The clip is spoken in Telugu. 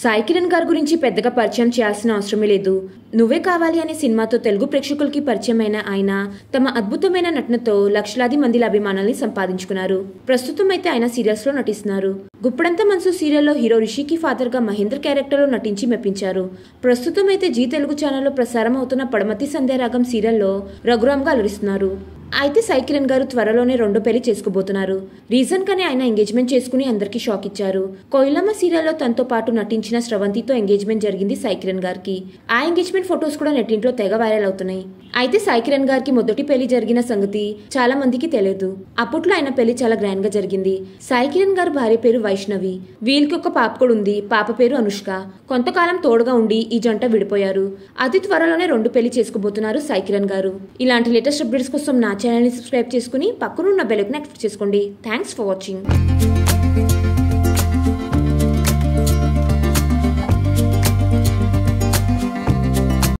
సాయి కిరణ్ గారి గురించి పెద్దగా పరిచయం చేయాల్సిన అవసరమే లేదు. నువ్వే కావాలి అనే సినిమాతో తెలుగు ప్రేక్షకులకి పరిచయమైన ఆయన తమ అద్భుతమైన నటనతో లక్షలాది మందిల అభిమానాల్ని సంపాదించుకున్నారు. ప్రస్తుతం అయితే ఆయన సీరియల్స్లో నటిస్తున్నారు. గుప్పడంత మనసు సీరియల్లో హీరో రిషికి ఫాదర్గా మహేంద్ర క్యారెక్టర్లో నటించి మెప్పించారు. ప్రస్తుతం అయితే జీ తెలుగు ఛానల్లో ప్రసారం అవుతున్న పడమతి సంధ్యారాగం సీరియల్లో రఘురామ్గా అలరిస్తున్నారు. అయితే సాయి కిరణ్ గారు త్వరలోనే రెండో పెళ్ళి చేసుకోబోతున్నారు రీజన్ కనే ఆయన ఎంగేజ్మెంట్ చేసుకుని అందరికీ షాక్ ఇచ్చారు. కోయిలమ్మ సీరియల్లో తనతో పాటు నటించిన స్రవంతితో ఎంగేజ్మెంట్ జరిగింది సాయి కిరణ్ గారికి. ఆ ఎంగేజ్మెంట్ ఫొటోస్ కూడా నెట్టింట్లో తెగ వైరల్ అవుతున్నాయి. అయితే సాయి కిరణ్ గారికి మొదటి పెళ్ళి జరిగిన సంగతి చాలా మందికి తెలియదు. అప్పట్లో ఆయన పెళ్ళి చాలా గ్రాండ్గా జరిగింది. సాయి కిరణ్ గారి భార్య పేరు వైష్ణవి. వీళ్ళకి ఒక పాప కూడా ఉంది. పాప పేరు అనుష్క. కొంతకాలం తోడుగా ఉండి ఈ జంట విడిపోయారు. అతి త్వరలోనే రెండు పెళ్ళి చేసుకోబోతున్నారు సాయి కిరణ్ గారు. ఇలాంటి లేటెస్ట్ అప్డేట్స్ కోసం నా ఛానల్ని సబ్స్క్రైబ్ చేసుకుని పక్కనున్న బెల్కి యాక్టివేట్ చేసుకోండి. Thanks for watching